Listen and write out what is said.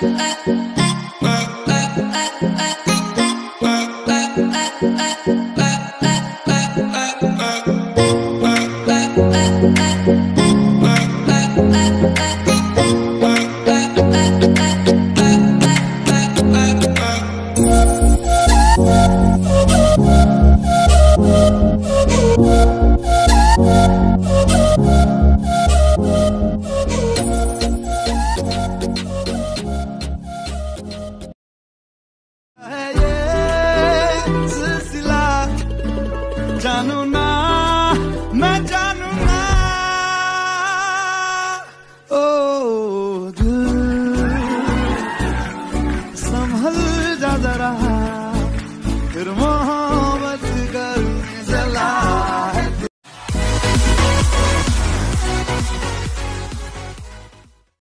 Bye. जानू ना मैं जानू ना ओ दिल संभल जा जरा फिर मोह